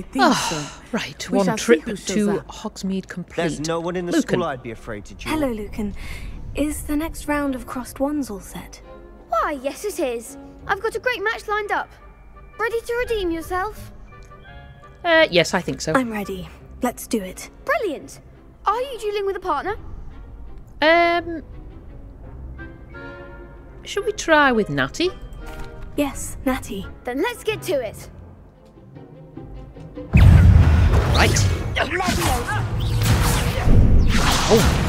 I think Ah, so. right, We one trip to up. Hogsmeade complete. There's no one in the Lucan. school I'd be afraid to duel. Hello, Lucan. Is the next round of crossed wands all set? Why, yes, it is. I've got a great match lined up. Ready to redeem yourself? Uh, yes, I think so. I'm ready. Let's do it. Brilliant. Are you dueling with a partner? Um, should we try with Natty? Yes, Natty. Then let's get to it. Right. Oh.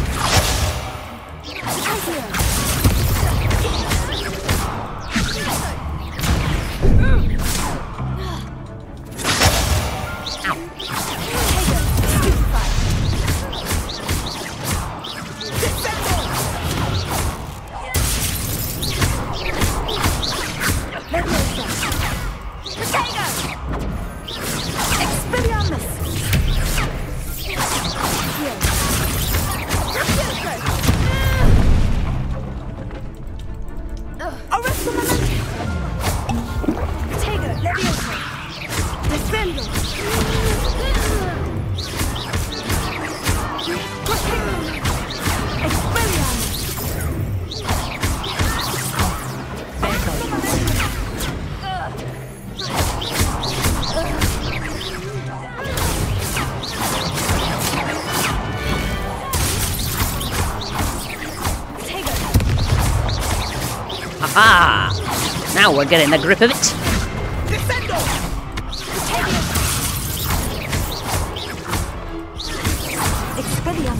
Aha! Now we're getting the grip of it.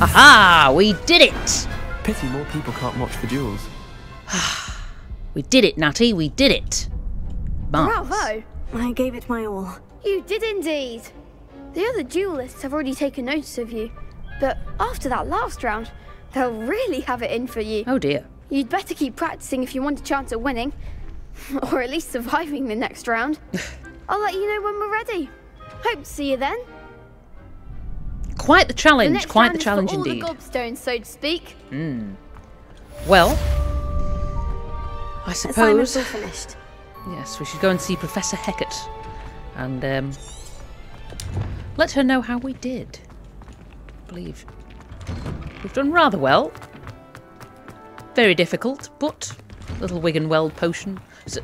Aha! We did it! Pity more people can't watch the duels. We did it, Natty. We did it. Marvellous. Bravo. I gave it my all. You did indeed. The other duelists have already taken notice of you. But after that last round, they'll really have it in for you. Oh dear. You'd better keep practicing if you want a chance at winning. or at least surviving the next round. I'll let you know when we're ready. Hope to see you then. Quite the The challenge. next Quite the challenge for all indeed. the gobstones, so to speak. Well, I suppose. finished. Yes, we should go and see Professor Hecat and um, let her know how we did. I believe we've done rather well. Very difficult, but little Wiggenweld potion s-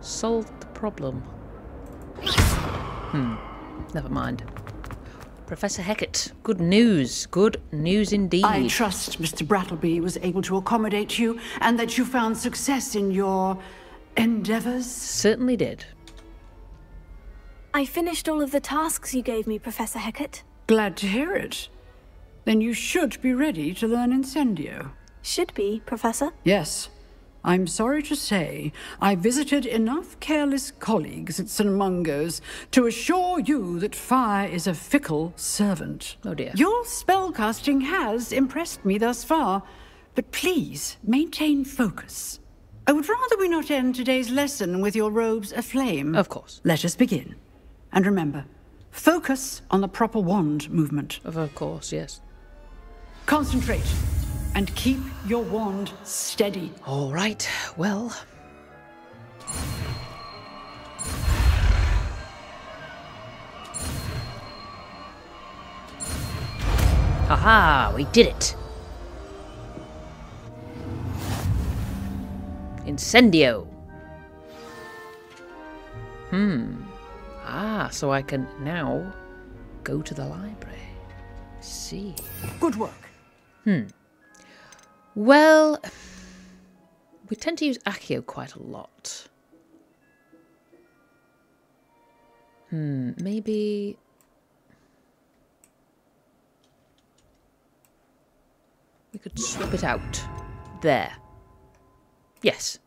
solved the problem. Hmm, never mind. Professor Hecat, good news. Good news indeed. I trust Mr. Brattleby was able to accommodate you and that you found success in your endeavors. Certainly did. I finished all of the tasks you gave me, Professor Hecat. Glad to hear it. Then you should be ready to learn Incendio. Should be, Professor. Yes. I'm sorry to say, I visited enough careless colleagues at St. Mungo's to assure you that fire is a fickle servant. Oh dear. Your spellcasting has impressed me thus far, but please maintain focus. I would rather we not end today's lesson with your robes aflame. Of course. Let us begin. And remember, focus on the proper wand movement. Of of course, yes. Concentrate and keep your wand steady. All right, well. Haha, we did it. Incendio. Hmm. Ah, so I can now go to the library. See. Good work. Well, we tend to use Accio quite a lot. Hmm, maybe. We could swap it out. There. Yes.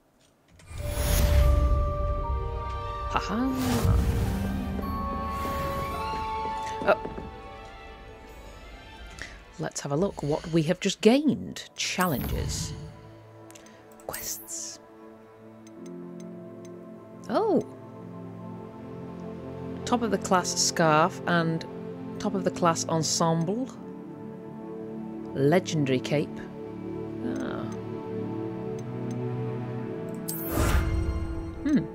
Haha. Oh. Let's have a look what we have just gained. Challenges. Quests. Oh. Top of the class scarf and top of the class ensemble. Legendary cape. Ah. Hmm.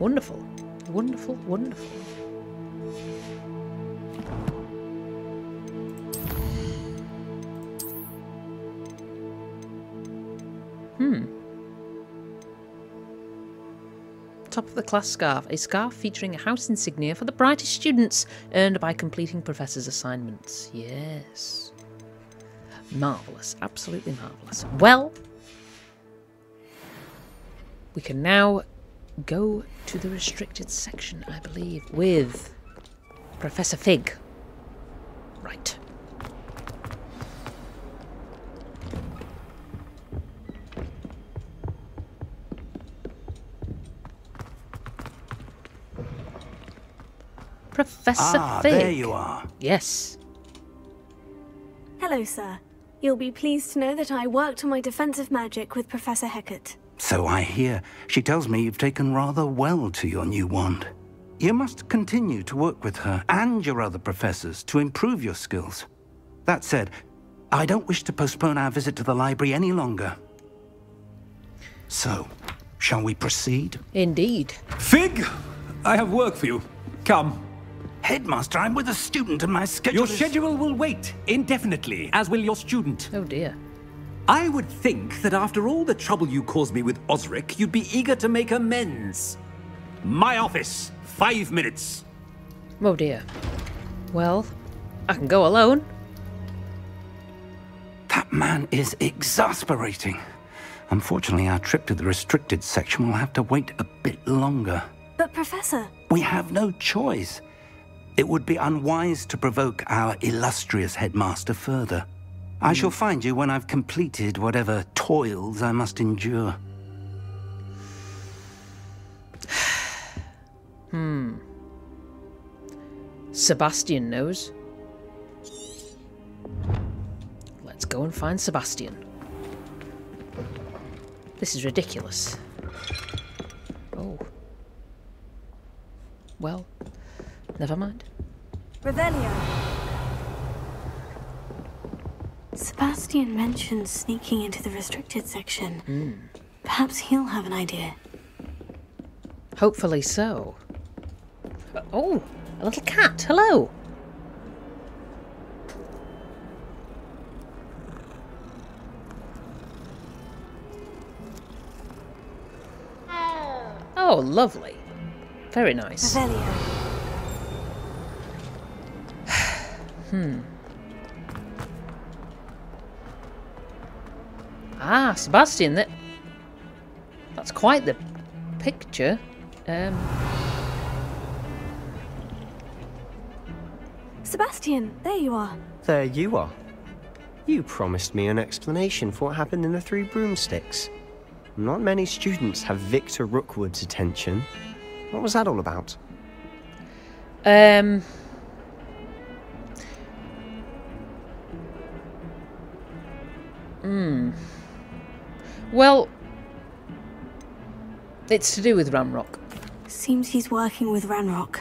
Wonderful. Wonderful, wonderful. The class scarf. A scarf featuring a house insignia for the brightest students earned by completing professor's assignments. Yes. Marvellous. Absolutely marvellous. Well, we can now go to the restricted section, I believe, with Professor Fig. Right. Professor Ah, Fig. there you are. Yes. Hello, sir. You'll be pleased to know that I worked on my defensive magic with Professor Hecat. So I hear. She tells me you've taken rather well to your new wand. You must continue to work with her and your other professors to improve your skills. That said, I don't wish to postpone our visit to the library any longer. So, shall we proceed? Indeed. Fig, I have work for you. Come. Headmaster, I'm with a student and my schedule Your is- schedule will wait indefinitely, as will your student. Oh dear. I would think that after all the trouble you caused me with Osric, you'd be eager to make amends. My office, five minutes. Oh dear. Well, I can go alone. That man is exasperating. Unfortunately, our trip to the restricted section will have to wait a bit longer. But, Professor, We have no choice. It would be unwise to provoke our illustrious headmaster further. I shall find you when I've completed whatever toils I must endure. Hmm. Sebastian knows. Let's go and find Sebastian. This is ridiculous. Oh. Well, never mind. Revelio. Sebastian mentioned sneaking into the restricted section. Perhaps he'll have an idea. Hopefully so. Uh, Oh, a little cat. Hello. Oh, lovely. Very nice. Revelio. Ah, Sebastian, that that's quite the picture. Um, Sebastian, there you are. There you are. You promised me an explanation for what happened in the Three Broomsticks. Not many students have Victor Rookwood's attention. What was that all about? um, hmm. Well, it's to do with Ranrock. Seems he's working with Ranrock.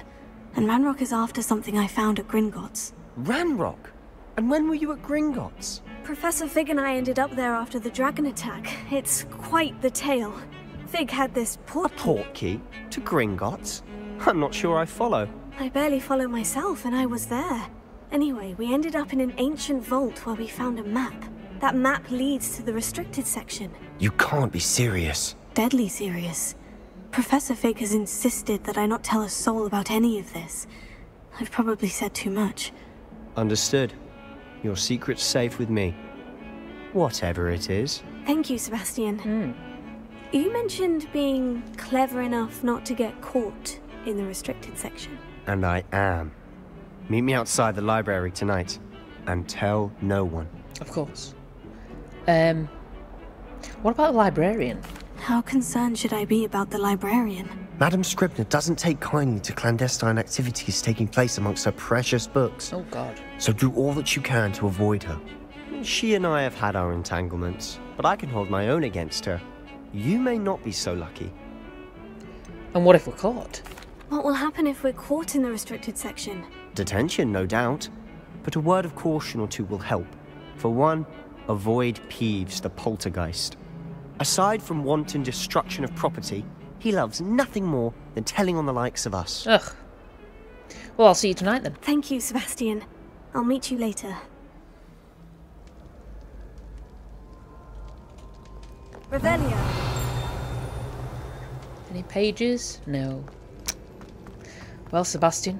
And Ranrock is after something I found at Gringotts. Ranrock? And when were you at Gringotts? Professor Fig and I ended up there after the dragon attack. It's quite the tale. Fig had this port- A port. key? To Gringotts? I'm not sure I follow. I barely follow myself, and I was there. Anyway, we ended up in an ancient vault where we found a map. That map leads to the restricted section. You can't be serious. Deadly serious. Professor Fig has insisted that I not tell a soul about any of this. I've probably said too much. Understood. Your secret's safe with me. Whatever it is. Thank you, Sebastian. Hmm. You mentioned being clever enough not to get caught in the restricted section. And I am. Meet me outside the library tonight. And tell no one. Of course. Um, what about the librarian? How concerned should I be about the librarian? Madam Scribner doesn't take kindly to clandestine activities taking place amongst her precious books. Oh God. So do all that you can to avoid her. She and I have had our entanglements, but I can hold my own against her. You may not be so lucky. And what if we're caught? What will happen if we're caught in the restricted section? Detention, no doubt. But a word of caution or two will help. For one, avoid Peeves the poltergeist. Aside from wanton destruction of property, He loves nothing more than telling on the likes of us. Ugh. Well, I'll see you tonight then. Thank you, Sebastian. I'll meet you later. Revelio. Any pages? No. Well, Sebastian.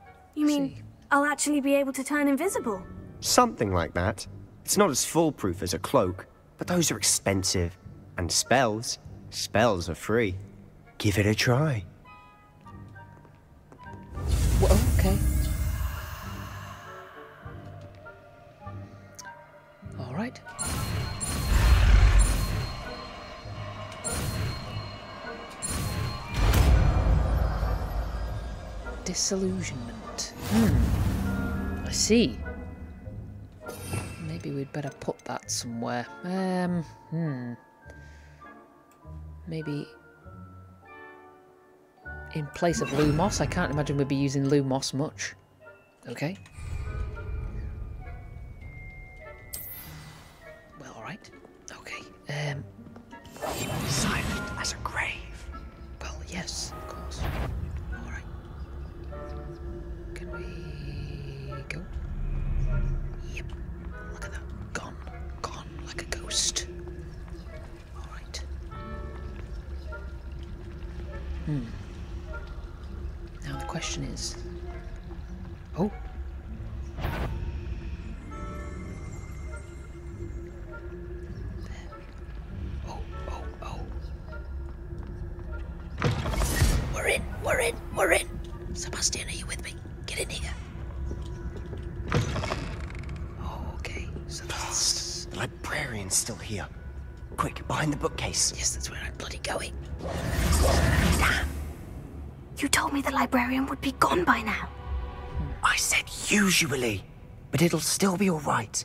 You mean See. I'll actually be able to turn invisible? Something like that. It's not as foolproof as a cloak, but those are expensive. And spells, spells are free. Give it a try. Well, okay. All right. Disillusionment. Hmm. I see. Maybe we'd better put that somewhere. Um, hmm. Maybe in place of Lumos. I can't imagine we'd be using Lumos much. Okay. Well, alright. Okay. Um, question is. Librarian would be gone by now. I said usually, but it'll still be all right.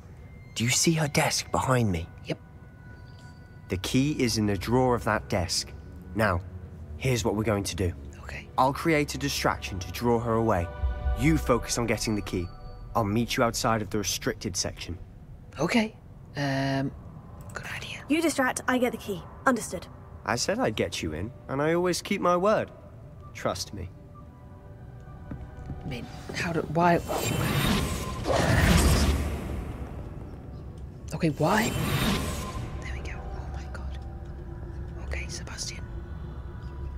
Do you see her desk behind me? Yep. The key is in the drawer of that desk. Now, here's what we're going to do. Okay. I'll create a distraction to draw her away. You focus on getting the key. I'll meet you outside of the restricted section. Okay. Um, good idea. You distract, I get the key. Understood. I said I'd get you in, and I always keep my word. Trust me. I mean, how do why? Okay, why? There we go. Oh my god. Okay, Sebastian.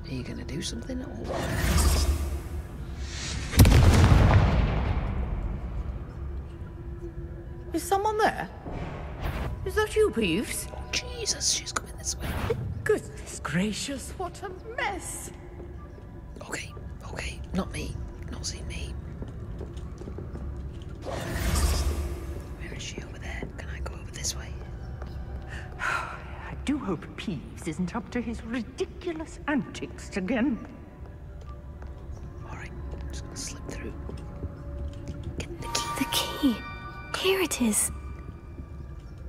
Are you gonna do something? Or... Is someone there? Is that you, Peeves? Oh Jesus, she's coming this way. Goodness gracious, what a mess! Okay, okay, not me. Not seeing me. Where is she over there? Can I go over this way? I do hope Peeves isn't up to his ridiculous antics again. Alright, I'm just gonna slip through. Get the key. The key. Here it is.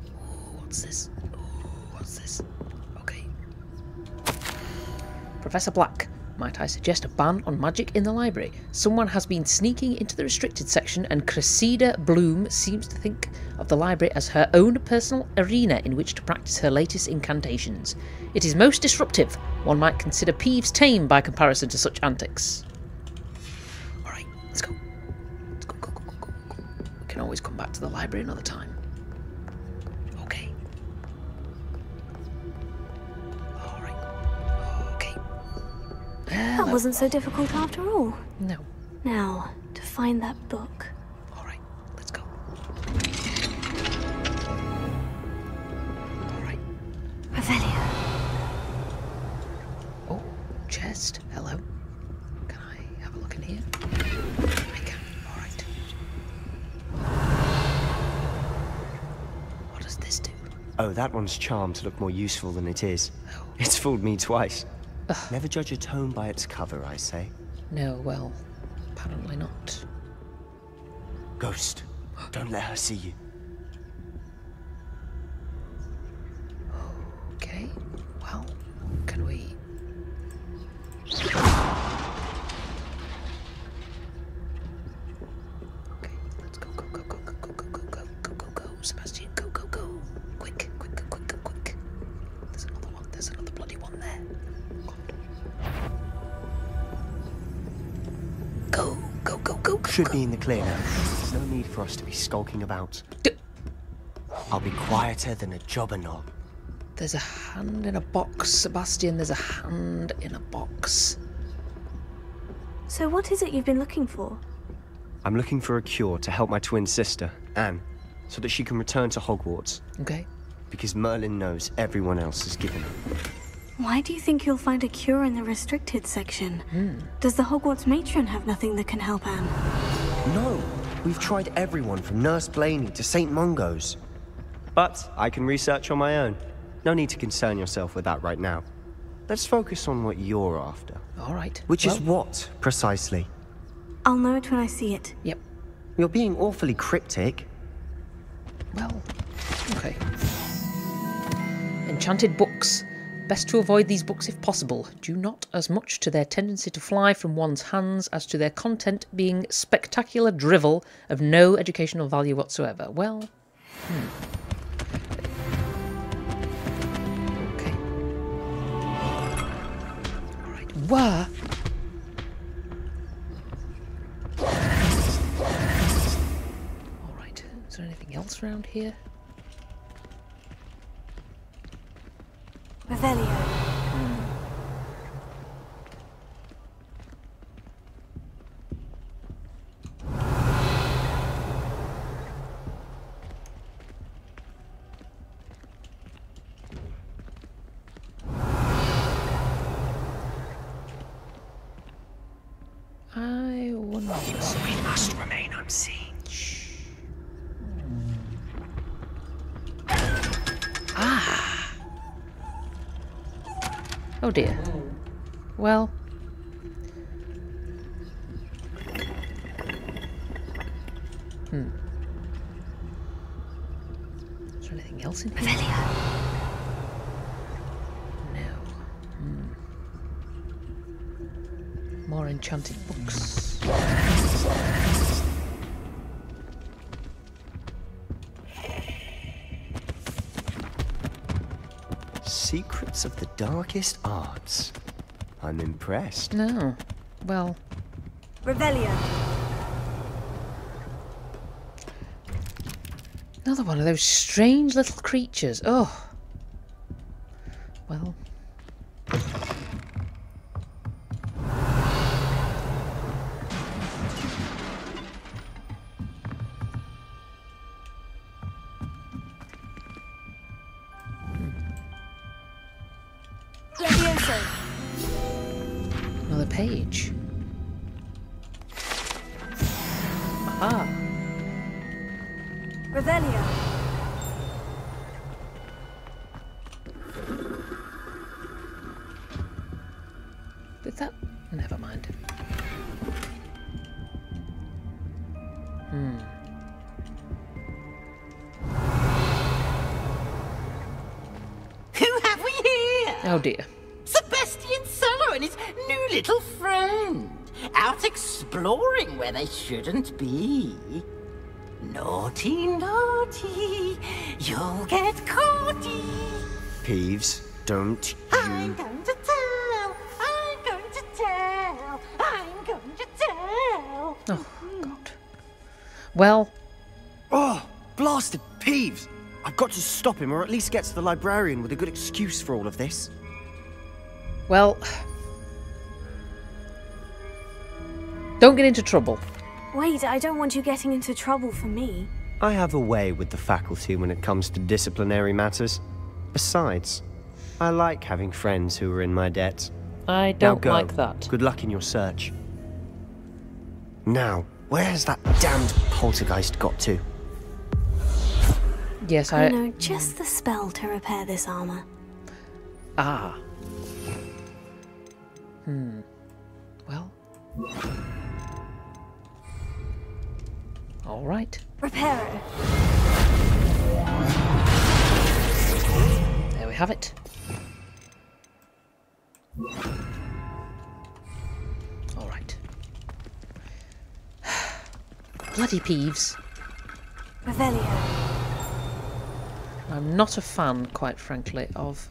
Ooh, what's this? Ooh, what's this? Okay. Professor Black, might I suggest a ban on magic in the library? Someone has been sneaking into the restricted section, and Cressida Blume seems to think of the library as her own personal arena in which to practice her latest incantations. It is most disruptive. One might consider Peeves tame by comparison to such antics. Alright, let's go. Let's go, go, go, go, go, go. We can always come back to the library another time. That wasn't so difficult after all. No. Now, to find that book. Alright, let's go. Alright. Revelio. Oh, chest. Hello. Can I have a look in here? I can. Alright. What does this do? Oh, that one's charmed to look more useful than it is. Oh. It's fooled me twice. Never judge a tome by its cover, I say. No, well, apparently not. Ghost, don't let her see you. Okay, well, can we... Should be in the clear now. There's no need for us to be skulking about. D- I'll be quieter than a Jobberknoll. There's a hand in a box, Sebastian. There's a hand in a box. So what is it you've been looking for? I'm looking for a cure to help my twin sister, Anne, so that she can return to Hogwarts. Okay. Because Merlin knows everyone else has given up. Why do you think you'll find a cure in the restricted section? Hmm. Does the Hogwarts matron have nothing that can help Anne? No, we've tried everyone from Nurse Blainey to St. Mungo's. But I can research on my own. No need to concern yourself with that right now. Let's focus on what you're after. All right. Which is what, precisely? I'll know it when I see it. Yep. You're being awfully cryptic. Well, okay. Enchanted books. Best to avoid these books if possible, due not as much to their tendency to fly from one's hands as to their content being spectacular drivel of no educational value whatsoever. Well, hmm. Where? Alright, is there anything else around here? Revelio. Oh dear. Well. Hmm. Is there anything else in here? No. Hmm. More enchanted books. Secrets of the darkest arts. I'm impressed. No. Well, Revelio. another one of those strange little creatures. Oh. Revelio. did that? Never mind. Hmm. Who have we here? Oh dear. Sebastian Sallow and his new little friend. Out exploring where they shouldn't be. Naughty, naughty, you'll get caughty. Peeves, don't I'm going to tell, I'm going to tell, I'm going to tell. Oh God. Well, Oh, blasted Peeves! I've got to stop him, or at least get to the librarian with a good excuse for all of this. well. Don't get into trouble. Wait, I don't want you getting into trouble for me. I have a way with the faculty when it comes to disciplinary matters. Besides, I like having friends who are in my debt. I don't go. like that. Good luck in your search. Now, where has that damned poltergeist got to? Yes, I I. know just the spell to repair this armor. Ah. Hmm. Well. All right. Reparo. There we have it. All right. Bloody Peeves. Revelio. I'm not a fan, quite frankly, of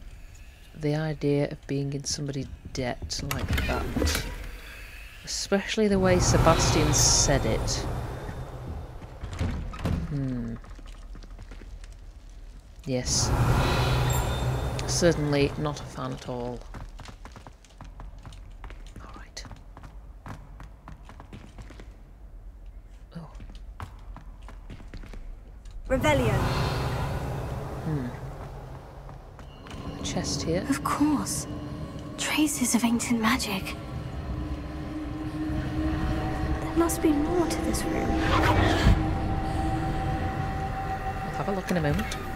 the idea of being in somebody's debt like that. Especially the way Sebastian said it. Yes. Certainly not a fan at all. Alright. Oh, Revelio. Hmm. a chest here. Of course. Traces of ancient magic. There must be more to this room. We'll have a look in a moment.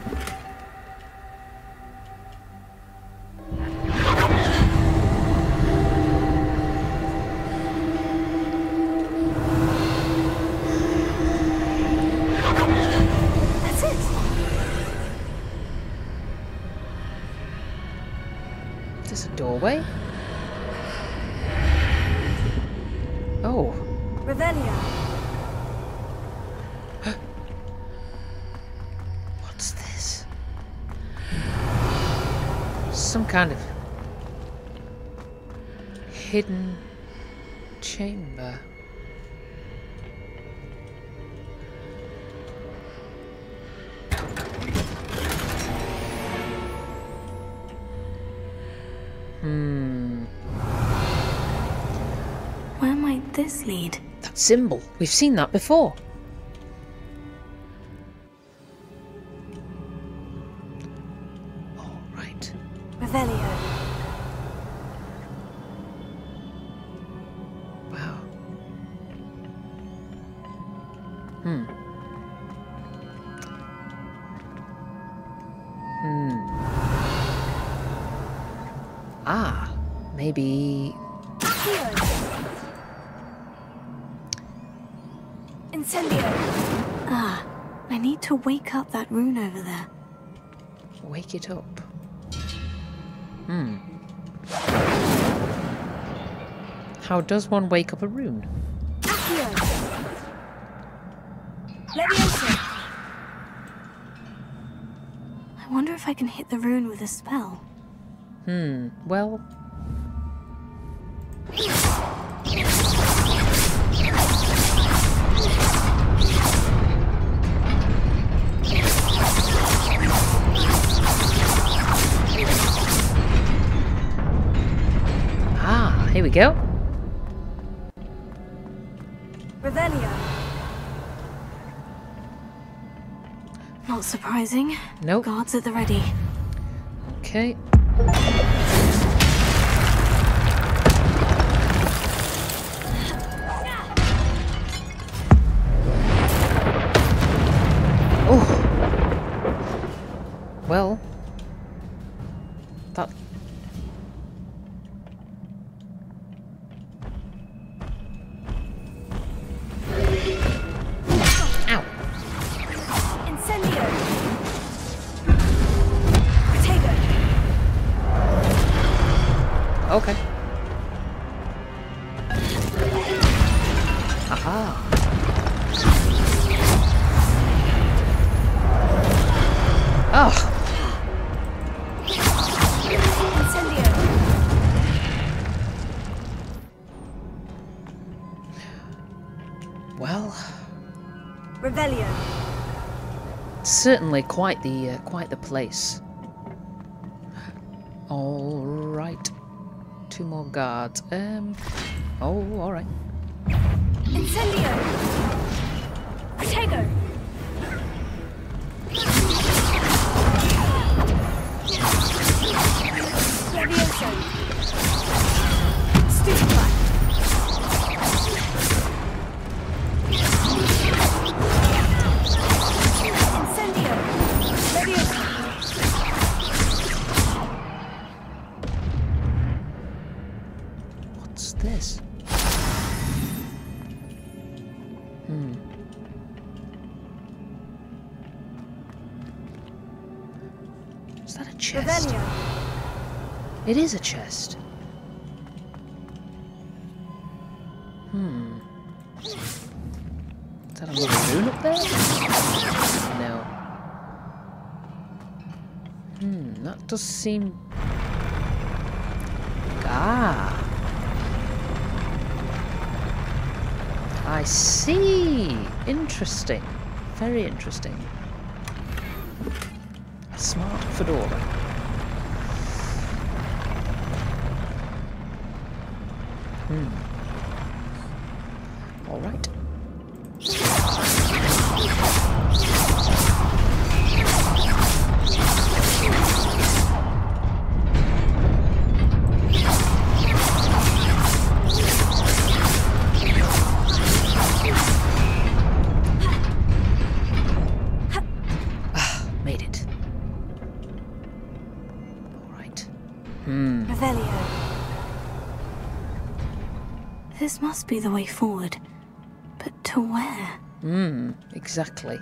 Symbol. We've seen that before. Wake it up. Hmm. How does one wake up a rune? I wonder if I can hit the rune with a spell. Hmm. Well, go. Revelio. Not surprising. Nope. Guards at the ready. Okay. Certainly quite the uh, quite the place. All right, two more guards. Um, oh, all right. Incendio. Protego. It is a chest. Hmm. Is that another rune up there? No. Hmm, that does seem... Ah. I see. Interesting. Very interesting. A smart fedora. Hmm. Must be the way forward. But to where? Hmm, exactly.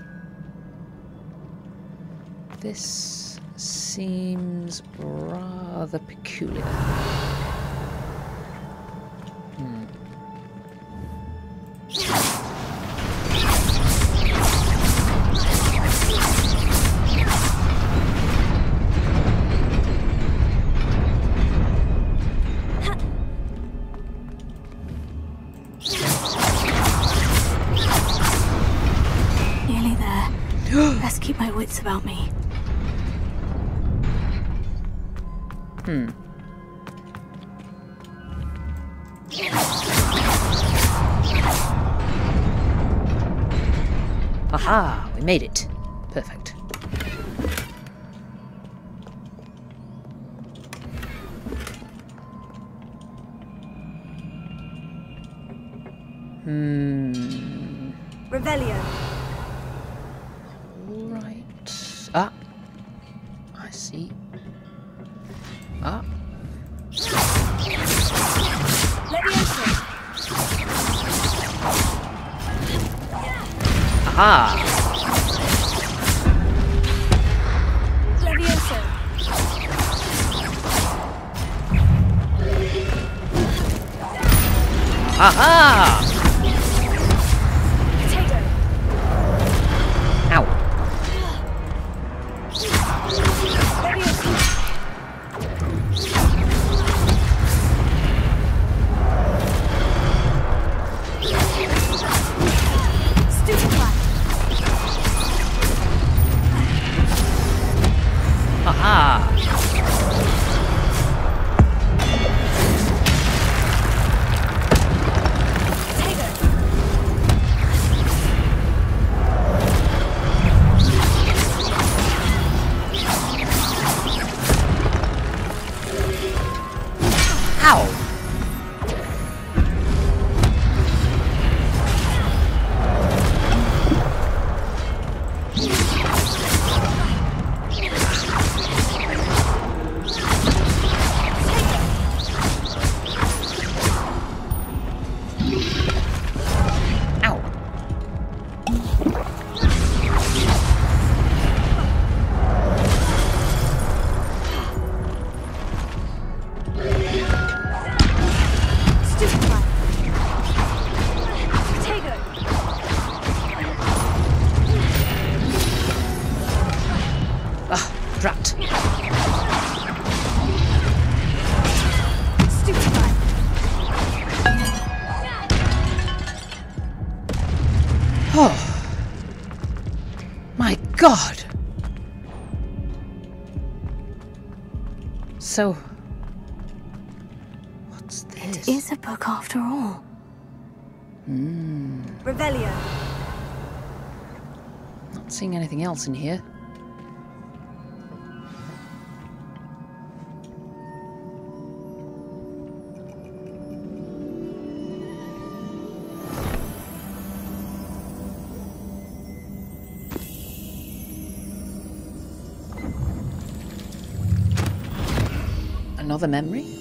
This seems rather peculiar. Hmm. Revelio. Right. Ah. I see. Ah. Aha! Aha! God! So. What's this? Is a book after all. Hmm. Revelio. Not seeing anything else in here. Another memory?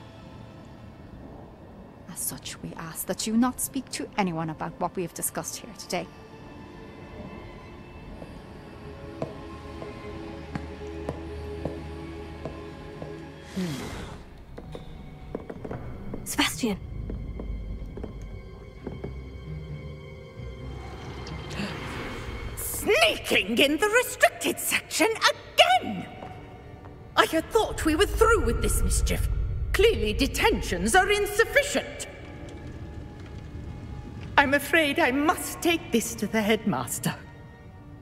As such, we ask that you not speak to anyone about what we have discussed here today. Hmm. Sebastian! Sneaking in the restricted section again! I had thought we were through with this mischief. Clearly, detentions are insufficient. I'm afraid I must take this to the headmaster.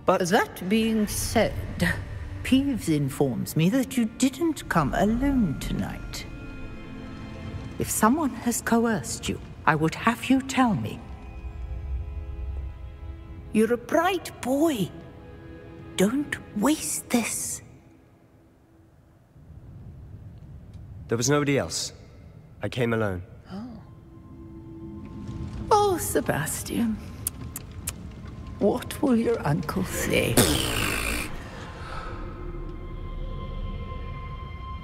But that being said, Peeves informs me that you didn't come alone tonight. If someone has coerced you, I would have you tell me. You're a bright boy. Don't waste this. There was nobody else. I came alone. Sebastian. What will your uncle say?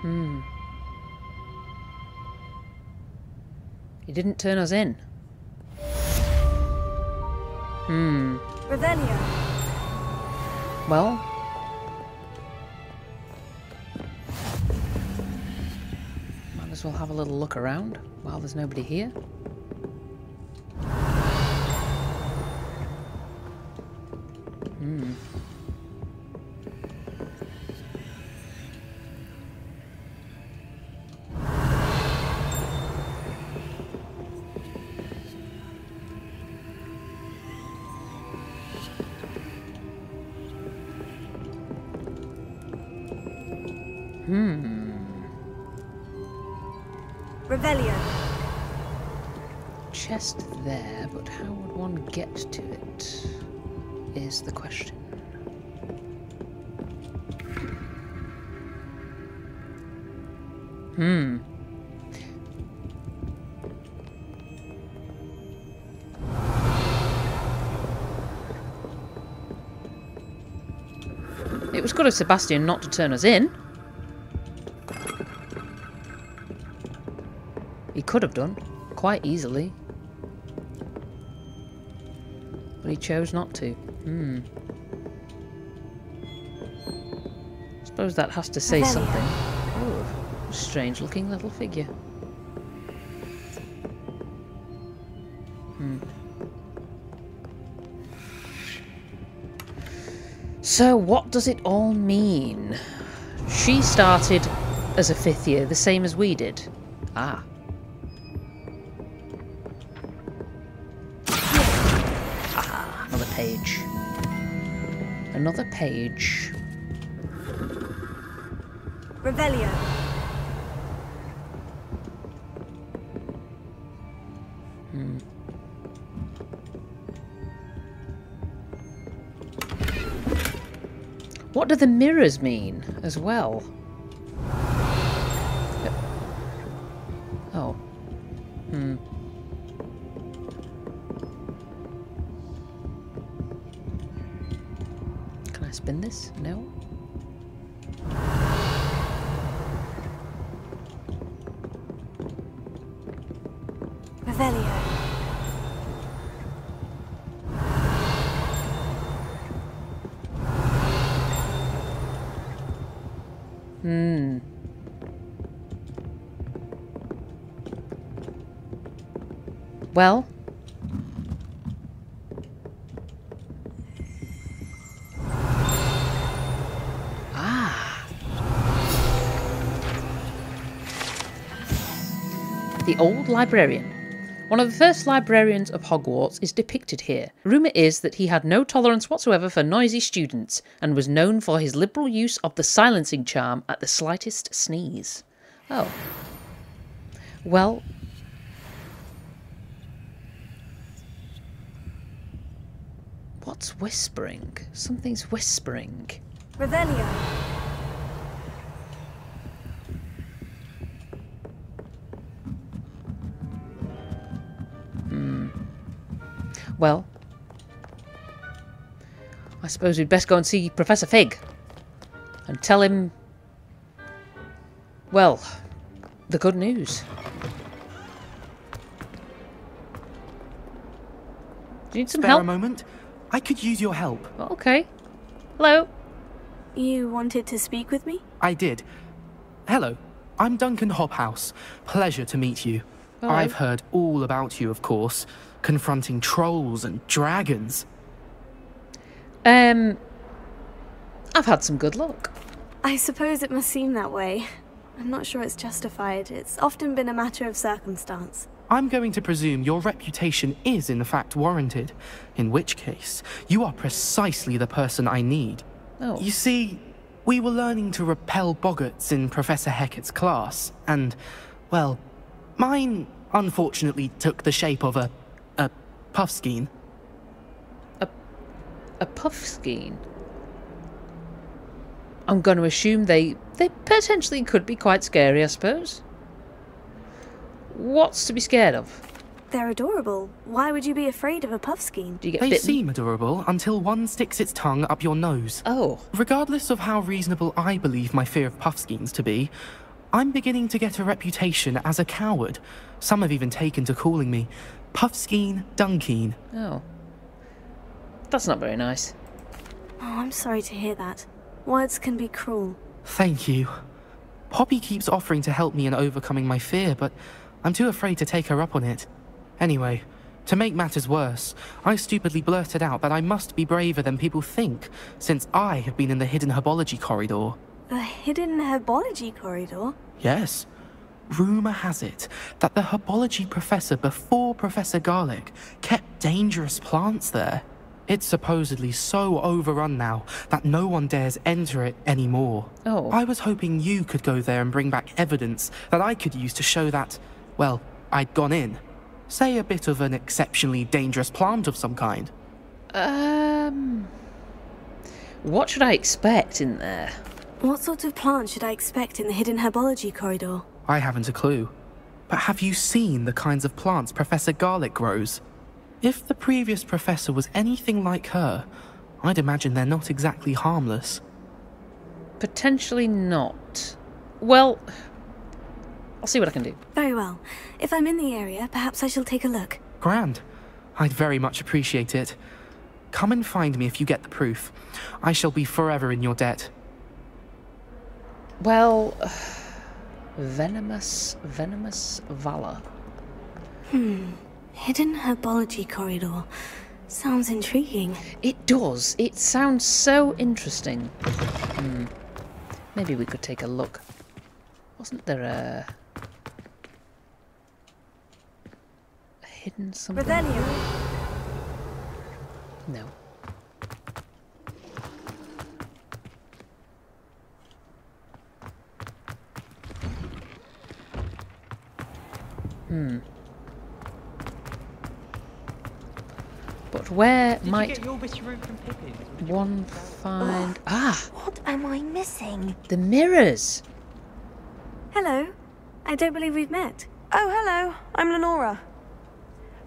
Hmm. He didn't turn us in. Hmm. Revelio. Well. Might as well have a little look around while there's nobody here. Hmm. Hmm. Revelio. Chest there, but how would one get to it? Is the question. Hmm. It was good of Sebastian not to turn us in. He could have done, quite easily. Chose not to. Hmm. Suppose that has to say Revelio. something. Oh, strange looking little figure. Hmm. So, what does it all mean? She started as a fifth year, the same as we did. Ah, Another page. Revelio. Hmm. What do the mirrors mean as well? Revelio. Hmm. Well. Ah. The old librarian. One of the first librarians of Hogwarts is depicted here. Rumour is that he had no tolerance whatsoever for noisy students and was known for his liberal use of the silencing charm at the slightest sneeze. Oh. Well. What's whispering? Something's whispering. Revelio. Well, I suppose we'd best go and see Professor Fig and tell him, well, the good news. Do you need some Spare help? a moment? I could use your help. Okay. Hello. You wanted to speak with me? I did. Hello, I'm Duncan Hobhouse. Pleasure to meet you. Hello. I've heard all about you, of course, confronting trolls and dragons. Um, I've had some good luck. I suppose it must seem that way. I'm not sure it's justified. It's often been a matter of circumstance. I'm going to presume your reputation is in fact warranted, in which case, you are precisely the person I need. Oh. You see, we were learning to repel boggarts in Professor Hecat's class, and, well, mine unfortunately took the shape of a. a puffskein. A puffskein. I'm going to assume they they potentially could be quite scary, I suppose. What's to be scared of? They're adorable. Why would you be afraid of a puffskein? Do you get They bitten? seem adorable until one sticks its tongue up your nose. Oh. Regardless of how reasonable I believe my fear of puffskeins to be, I'm beginning to get a reputation as a coward. Some have even taken to calling me Puffskein Dunkeen. Oh. That's not very nice. Oh, I'm sorry to hear that. Words can be cruel. Thank you. Poppy keeps offering to help me in overcoming my fear, but I'm too afraid to take her up on it. Anyway, to make matters worse, I stupidly blurted out that I must be braver than people think, since I have been in the hidden herbology corridor. The hidden herbology corridor? Yes. Rumour has it that the herbology professor before Professor Garlick kept dangerous plants there. It's supposedly so overrun now that no one dares enter it anymore. Oh. I was hoping you could go there and bring back evidence that I could use to show that, well, I'd gone in. Say a bit of an exceptionally dangerous plant of some kind. Um. What should I expect in there? What sort of plant should I expect in the hidden herbology corridor? I haven't a clue. But have you seen the kinds of plants Professor Garlick grows? If the previous professor was anything like her, I'd imagine they're not exactly harmless. Potentially not. Well, I'll see what I can do. Very well. If I'm in the area, perhaps I shall take a look. Grand. I'd very much appreciate it. Come and find me if you get the proof. I shall be forever in your debt. Well, venomous, venomous valor. Hmm. Hidden herbology corridor. Sounds intriguing. It does. It sounds so interesting. Hmm. Maybe we could take a look. Wasn't there a, a hidden something? Revelio. No. Hmm. But where Did might you get your from one find... Ah! What am I missing? The mirrors! Hello. I don't believe we've met. Oh, hello. I'm Lenora.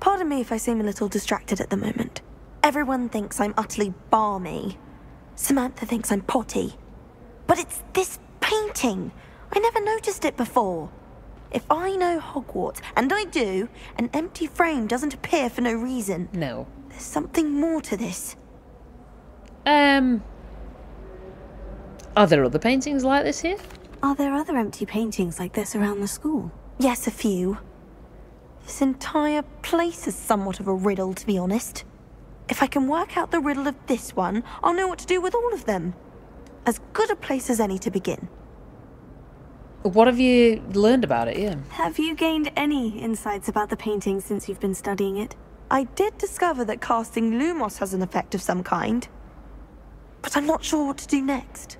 Pardon me if I seem a little distracted at the moment. Everyone thinks I'm utterly balmy. Samantha thinks I'm potty. But it's this painting. I never noticed it before. If I know Hogwarts, and I do, an empty frame doesn't appear for no reason. No. There's something more to this. Um... Are there other paintings like this here? Are there other empty paintings like this around the school? Yes, a few. This entire place is somewhat of a riddle, to be honest. If I can work out the riddle of this one, I'll know what to do with all of them. As good a place as any to begin. What have you learned about it, yeah? Have you gained any insights about the painting since you've been studying it? I did discover that casting Lumos has an effect of some kind. But I'm not sure what to do next.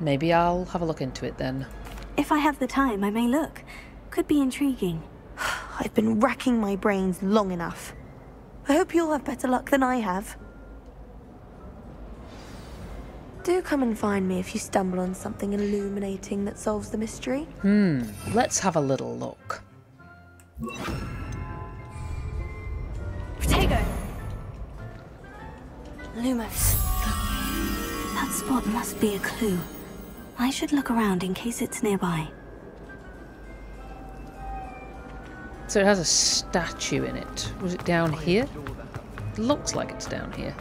Maybe I'll have a look into it then. If I have the time, I may look. Could be intriguing. I've been racking my brains long enough. I hope you'll have better luck than I have. Do come and find me if you stumble on something illuminating that solves the mystery. Hmm, let's have a little look. Protego! Lumos. That spot must be a clue. I should look around in case it's nearby. So it has a statue in it. Was it down here? Looks like it's down here.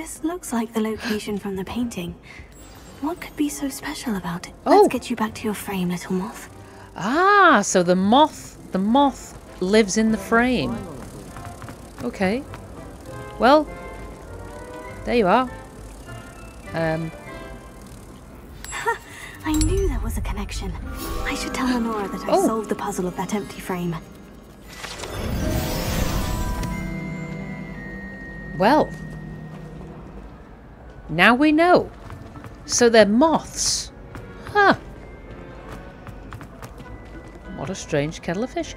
This looks like the location from the painting. What could be so special about it? Oh. Let's get you back to your frame, little moth. Ah, so the moth, the moth lives in the frame. Okay. Well, there you are. Um, I knew there was a connection. I should tell Lenora that I Oh. solved the puzzle of that empty frame. well. Now we know. So they're moths. Huh. What a strange kettle of fish.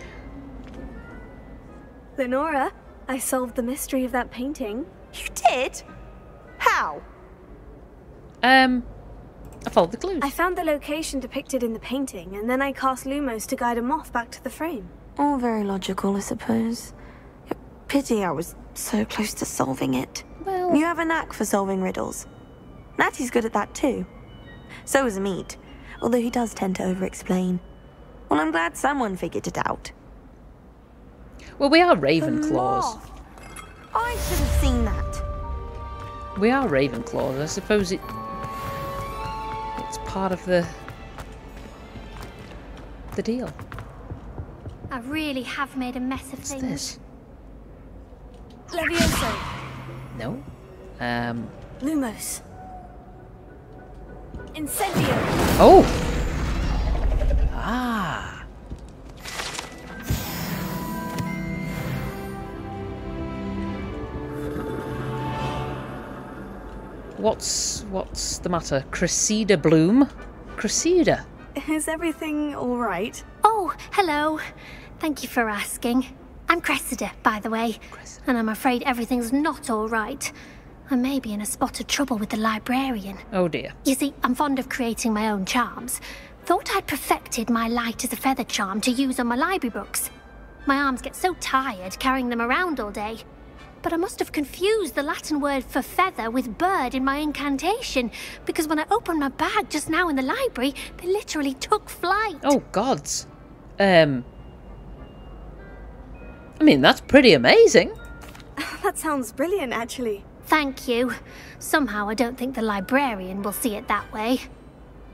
Lenora, I solved the mystery of that painting. You did? How? Um, I followed the clues. I found the location depicted in the painting, and then I cast Lumos to guide a moth back to the frame. All very logical, I suppose. Pity I was so close to solving it. Well, You have a knack for solving riddles. Natty's good at that too. So is Amit, although he does tend to over-explain. Well, I'm glad someone figured it out. well, we are Ravenclaws. I should have seen that. We are Ravenclaws. I suppose it. It's part of the. the deal. I really have made a mess of What's things. this? Levioso! No. Um. Lumos! Incendio! Oh! Ah! What's what's the matter? Cressida Blume? Cressida? Is everything alright? Oh, hello. Thank you for asking. I'm Cressida, by the way, and I'm afraid everything's not all right. I may be in a spot of trouble with the librarian. Oh dear. You see, I'm fond of creating my own charms. Thought I'd perfected my light as a feather charm to use on my library books. My arms get so tired carrying them around all day. But I must have confused the Latin word for feather with bird in my incantation, because when I opened my bag just now in the library, they literally took flight. Oh gods. Um. I mean, that's pretty amazing. That sounds brilliant, actually. Thank you. Somehow I don't think the librarian will see it that way.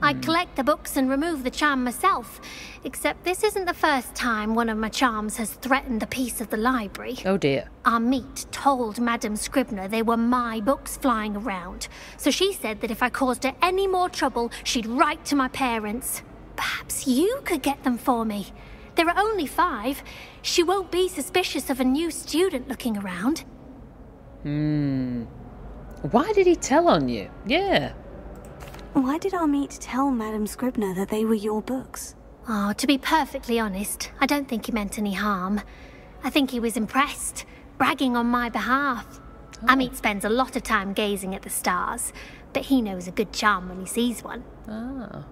I hmm. collect the books and remove the charm myself, except this isn't the first time one of my charms has threatened the peace of the library. Oh dear. Amit told Madame Scribner they were my books flying around, so she said that if I caused her any more trouble, she'd write to my parents. Perhaps you could get them for me. There are only five. She won't be suspicious of a new student looking around. Hmm. Why did he tell on you? Yeah. Why did Amit tell Madame Scribner that they were your books? Oh, to be perfectly honest, I don't think he meant any harm. I think he was impressed, bragging on my behalf. Amit spends a lot of time gazing at the stars, but he knows a good charm when he sees one. Ah.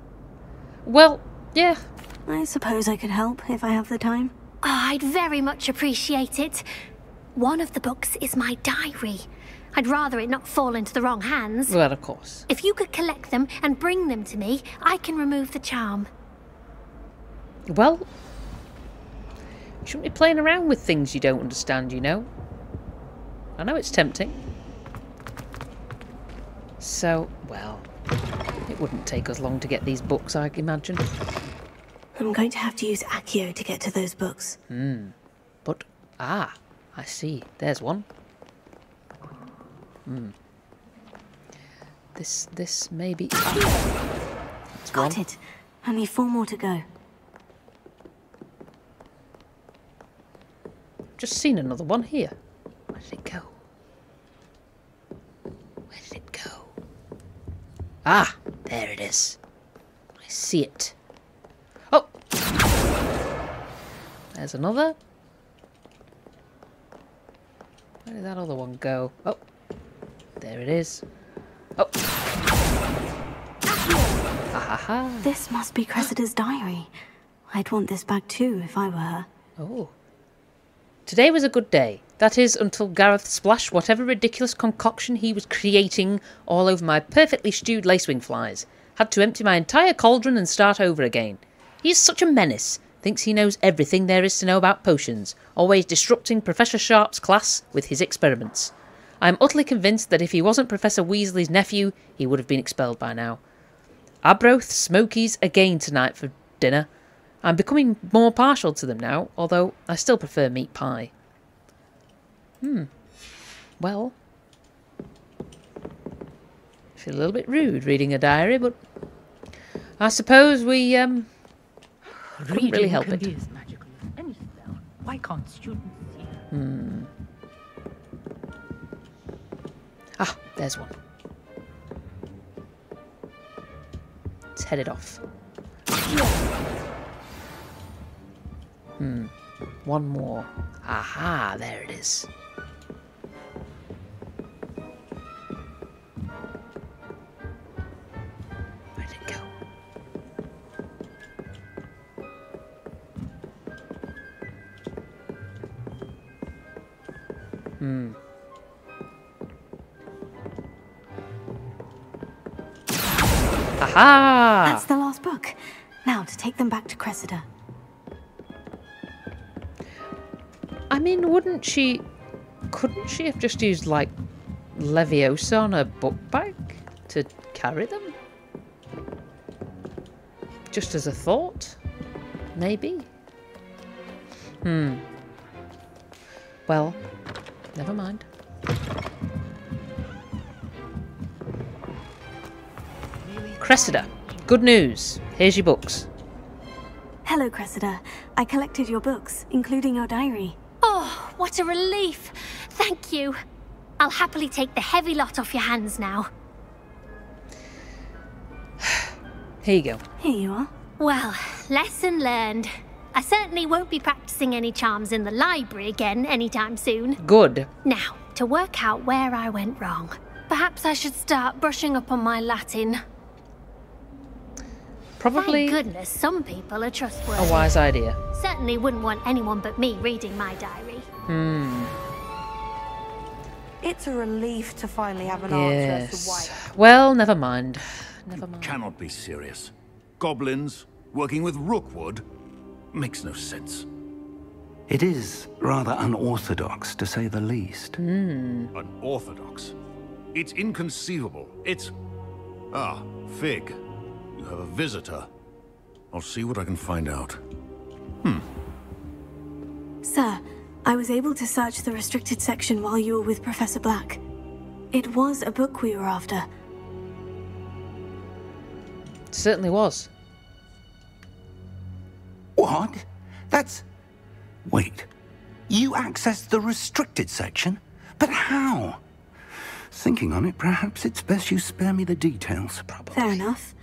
Well, yeah. I suppose I could help if I have the time. Oh, I'd very much appreciate it. One of the books is my diary. I'd rather it not fall into the wrong hands. Well, of course. If you could collect them and bring them to me, I can remove the charm. Well, you shouldn't be playing around with things you don't understand, you know. I know it's tempting. So, well, it wouldn't take us long to get these books, I imagine. I'm going to have to use Accio to get to those books. Hmm. But, ah, I see. There's one. Hmm. This, this may be... That's Got one. it. Only four more to go. Just seen another one here. Where did it go? Where did it go? Ah, there it is. I see it. Oh! There's another. Where did that other one go? Oh, there it is. Oh. Ha. This must be Cressida's diary. I'd want this back too if I were her. Oh. Today was a good day. That is, until Gareth splashed whatever ridiculous concoction he was creating all over my perfectly stewed lacewing flies. Had to empty my entire cauldron and start over again. He is such a menace. Thinks he knows everything there is to know about potions, always disrupting Professor Sharp's class with his experiments. I am utterly convinced that if he wasn't Professor Weasley's nephew, he would have been expelled by now. Arbroath Smokies again tonight for dinner. I'm becoming more partial to them now, although I still prefer meat pie. Hmm. Well. I feel a little bit rude reading a diary, but I suppose we um couldn't really help it. be as magical as any spell. Why can't students see? Hmm. Ah, there's one. Let's head it off. Hmm. One more. Aha, there it is. Take them back to Cressida. I mean, wouldn't she... Couldn't she have just used, like, Leviosa on her book bag to carry them? Just as a thought? Maybe? Hmm. Well, never mind. Cressida, good news. Here's your books. Hello, Cressida. I collected your books, including your diary. Oh, what a relief! Thank you. I'll happily take the heavy lot off your hands now. Here you go. Here you are. Well, lesson learned. I certainly won't be practicing any charms in the library again anytime soon. Good. Now, to work out where I went wrong. Perhaps I should start brushing up on my Latin. Probably Thank goodness some people are trustworthy. a wise idea. Certainly wouldn't want anyone but me reading my diary. Hmm. It's a relief to finally have an answer as to why. Yes. Well, never mind. Never mind. Cannot be serious. Goblins working with Rookwood makes no sense. It is rather unorthodox, to say the least. Hmm. Unorthodox. It's inconceivable. It's... Ah, Fig. You have a visitor. I'll see what I can find out. Hmm. Sir, I was able to search the restricted section while you were with Professor Black. It was a book we were after. It certainly was. What? That's... Wait. You accessed the restricted section? But how? Thinking on it, perhaps it's best you spare me the details. probably. Fair enough.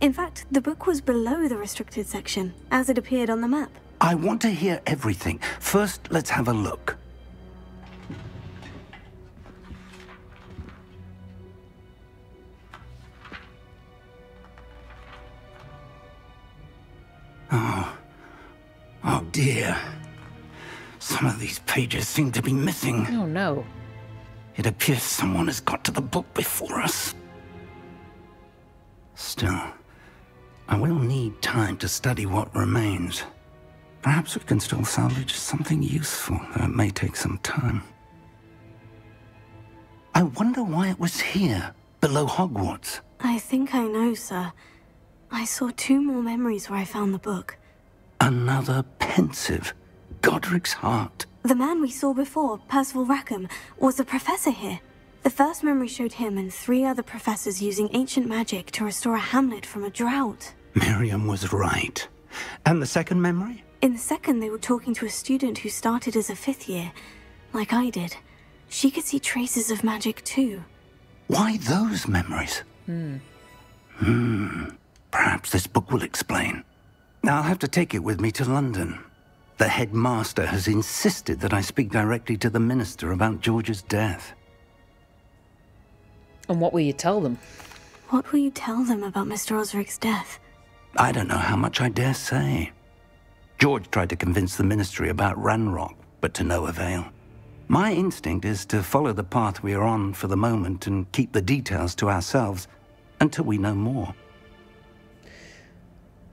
In fact, the book was below the restricted section, as it appeared on the map. I want to hear everything. First, let's have a look. Oh. Oh dear. Some of these pages seem to be missing. Oh no. It appears someone has got to the book before us. Still, I will need time to study what remains. Perhaps we can still salvage something useful, though it may take some time. I wonder why it was here, below Hogwarts. I think I know, sir. I saw two more memories where I found the book. Another Pensieve. Godric's heart. The man we saw before, Percival Rackham, was a professor here. The first memory showed him and three other professors using ancient magic to restore a hamlet from a drought. Miriam was right. And the second memory? In the second, they were talking to a student who started as a fifth year, like I did. She could see traces of magic too. Why those memories? Hmm. Hmm. Perhaps this book will explain. I'll have to take it with me to London. The headmaster has insisted that I speak directly to the minister about George's death. And what will you tell them? What will you tell them about Mr. Osric's death? I don't know how much I dare say. George tried to convince the ministry about Ranrock, but to no avail. My instinct is to follow the path we are on for the moment and keep the details to ourselves until we know more.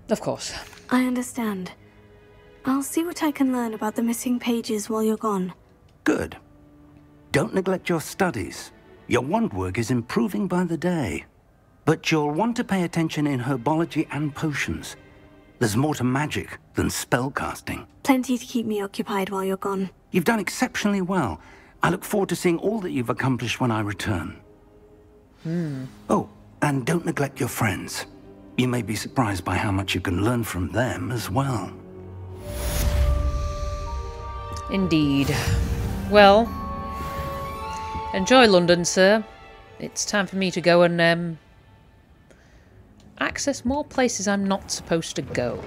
Of course. I understand. I'll see what I can learn about the missing pages while you're gone. Good. Don't neglect your studies. Your wand work is improving by the day. But you'll want to pay attention in herbology and potions. There's more to magic than spellcasting. Plenty to keep me occupied while you're gone. You've done exceptionally well. I look forward to seeing all that you've accomplished when I return. Hmm. Oh, and don't neglect your friends. You may be surprised by how much you can learn from them as well. Indeed. Well, enjoy London, sir. It's time for me to go and um, access more places I'm not supposed to go.